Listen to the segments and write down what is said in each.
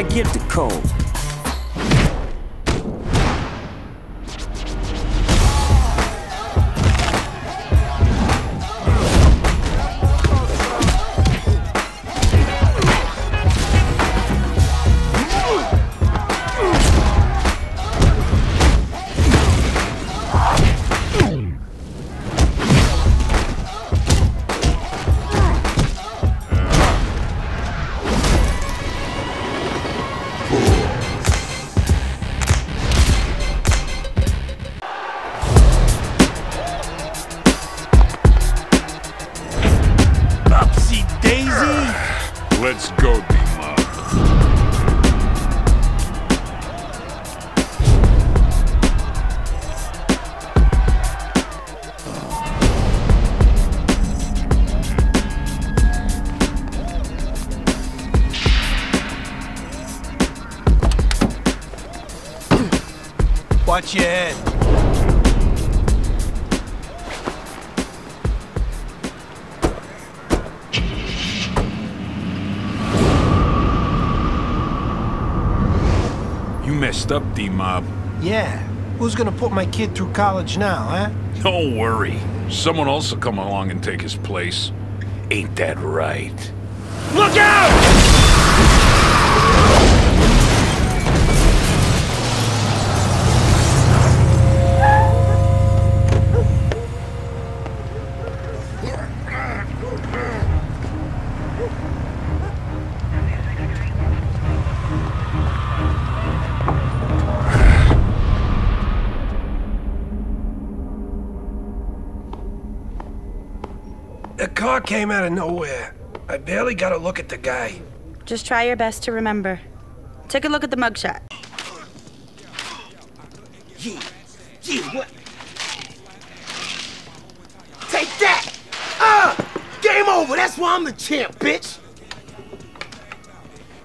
Forget the code. Watch your head. You messed up, D-Mob. Yeah. Who's gonna put my kid through college now, huh? Don't worry. Someone else will come along and take his place. Ain't that right? Look out! The came out of nowhere. I barely got a look at the guy. Just try your best to remember. Take a look at the mugshot. Yeah, yeah, what? Take that! Ah! Game over, that's why I'm the champ, bitch!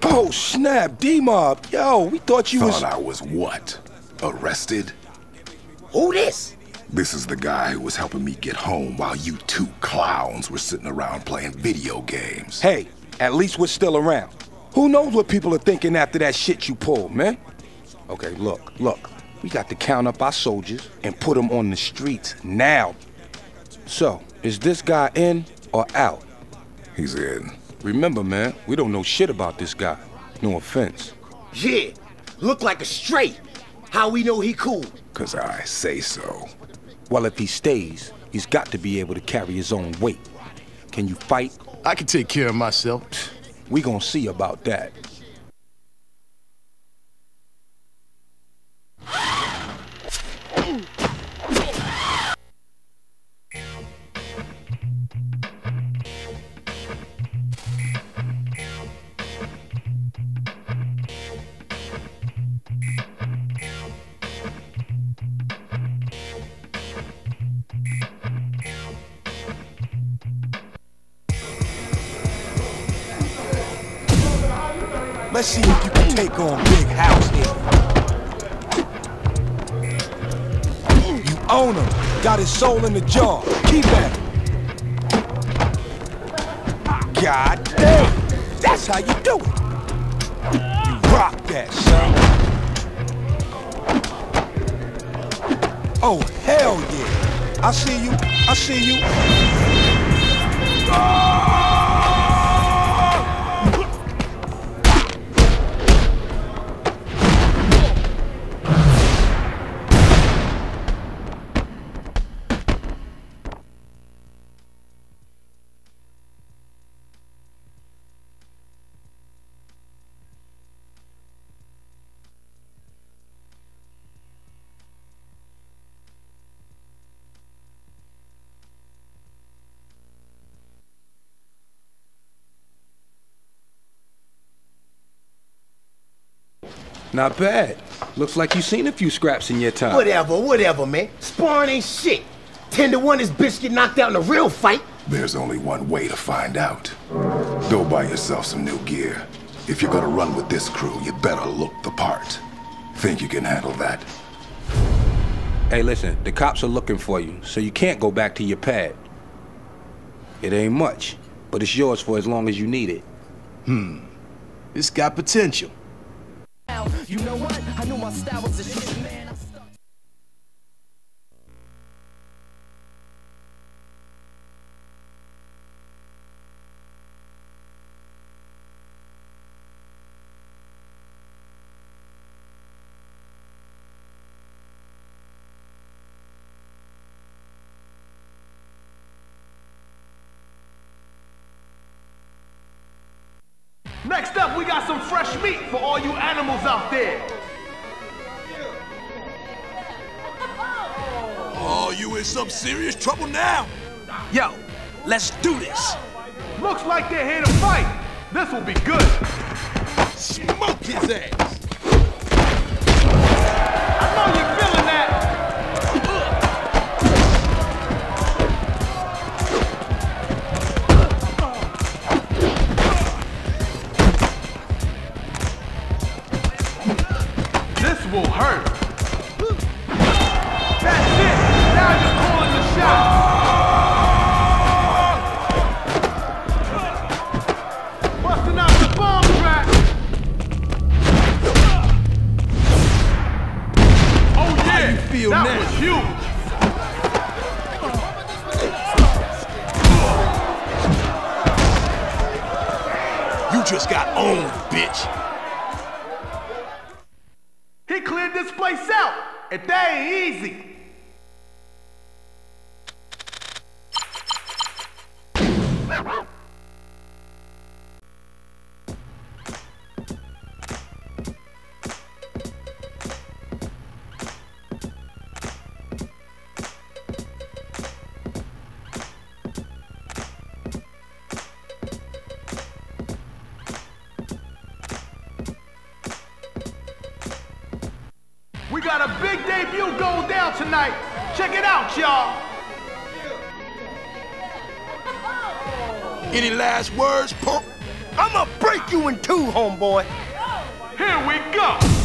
Oh, snap, D-Mob. Yo, we thought you was... Thought I was what? Arrested? Who this? This is the guy who was helping me get home while you two clowns were sitting around playing video games. Hey, at least we're still around. Who knows what people are thinking after that shit you pulled, man? Okay, look, look. We got to count up our soldiers and put them on the streets now. So, is this guy in or out? He's in. Remember, man, we don't know shit about this guy. No offense. Yeah, look like a straight. How we know he cool? Cause I say so. Well, if he stays, he's got to be able to carry his own weight. Can you fight? I can take care of myself. We gonna see about that. Let's see if you can take on Big House here. You own him. Got his soul in the jar. Keep at it. God damn. That's how you do it. You rock that, son. Oh, hell yeah. I see you. I see you. Not bad. Looks like you've seen a few scraps in your time. Whatever, whatever, man. Sparring ain't shit. Ten to one, this bitch get knocked out in a real fight. There's only one way to find out. Go buy yourself some new gear. If you're gonna run with this crew, you better look the part. Think you can handle that? Hey, listen, the cops are looking for you, so you can't go back to your pad. It ain't much, but it's yours for as long as you need it. Hmm. This got potential. You know what? I knew my style was a shit. Next up, we got some fresh meat for all you animals out there. Oh, you in some serious trouble now? Yo, let's do this. Looks like they're here to fight. This will be good. Smoke his ass. Will hurt. This place out, that ain't easy. Big debut going down tonight. Check it out, y'all. Any last words, punk? I'ma break you in two, homeboy. Here we go.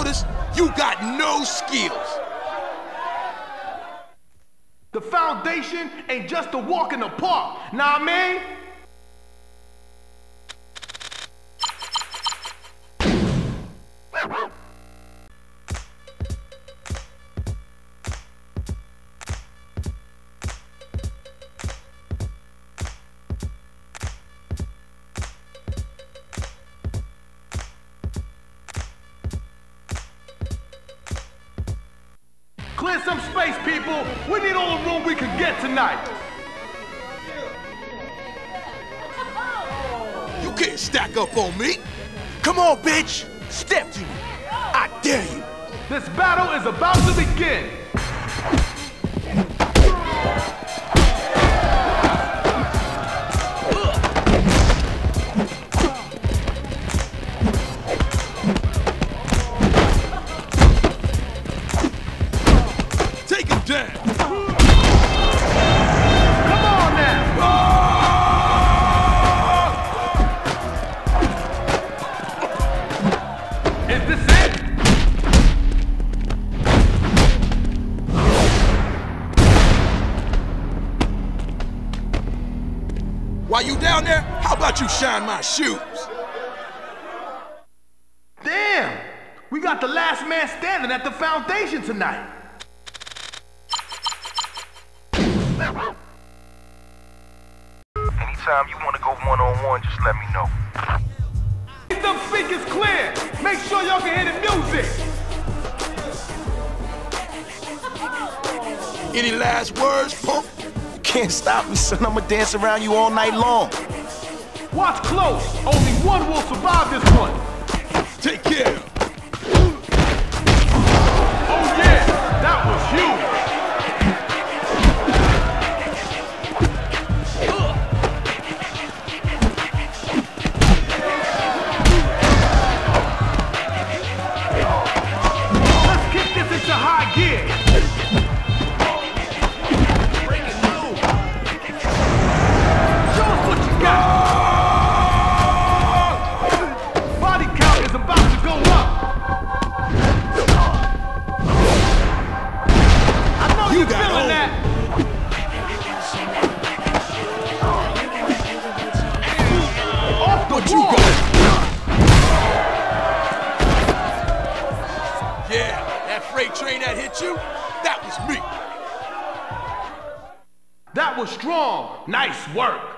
Notice. You got no skills. The foundation ain't just a walk in the park. Nah, I mean? Space, people. We need all the room we can get tonight. You can't stack up on me. Come on, bitch. Step to me. I dare you. This battle is about to begin. While you down there, how about you shine my shoes? Damn! We got the last man standing at the foundation tonight. Anytime you want to go one on one, just let me know. Keep them speakers clear. Make sure y'all can hear the music. Any last words, punk? Can't stop me, son. I'ma dance around you all night long. Watch close. Only one will survive this one. Take care. Oh yeah, that was huge. Let's kick this into high gear. That freight train that hit you, that was me. That was strong. Nice work.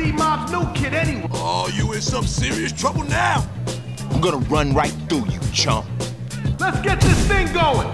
Where's D-Mob's new kid anyway? Oh, you in some serious trouble now? I'm gonna run right through you, chump. Let's get this thing going.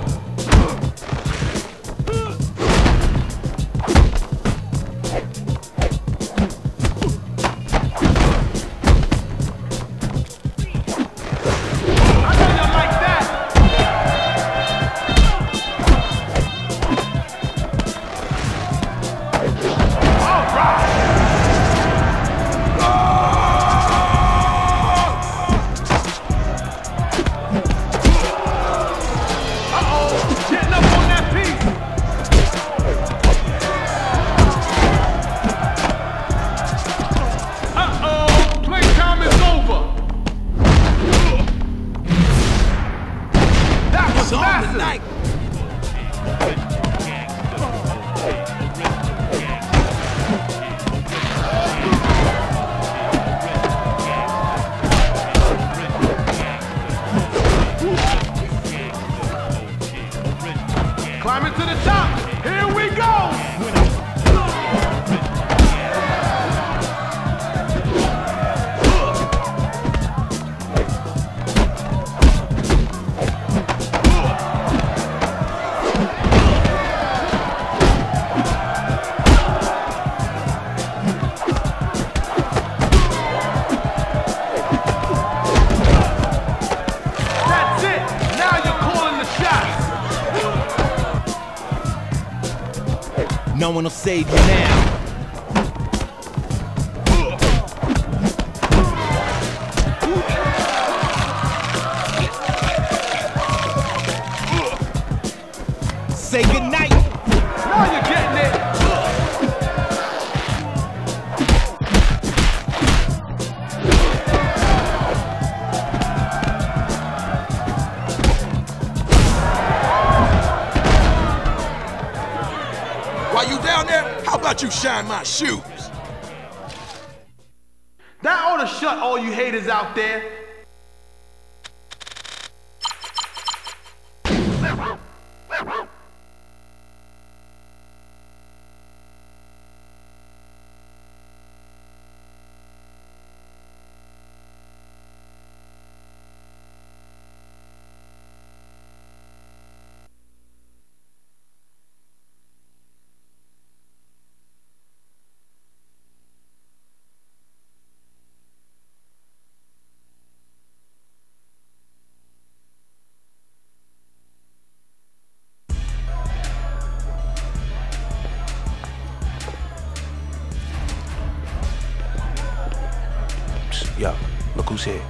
No one will save you now. Say goodnight. Now you're about you shine my shoes? That ought to shut all you haters out there. Who's here.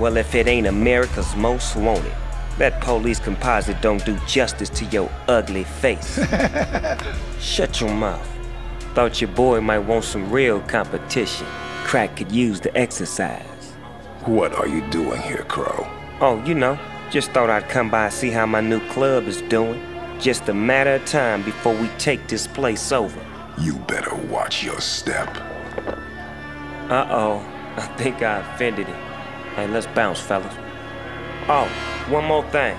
Well, if it ain't America's most wanted, that police composite don't do justice to your ugly face. Shut your mouth. Thought your boy might want some real competition. Crack could use the exercise. What are you doing here, Crow? Oh, you know, just thought I'd come by and see how my new club is doing. Just a matter of time before we take this place over. You better watch your step. Uh-oh, I think I offended him. Hey, let's bounce, fellas. Oh, one more thing.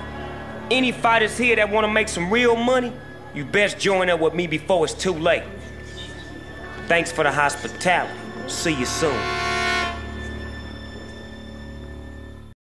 Any fighters here that want to make some real money, you best join up with me before it's too late. Thanks for the hospitality. See you soon.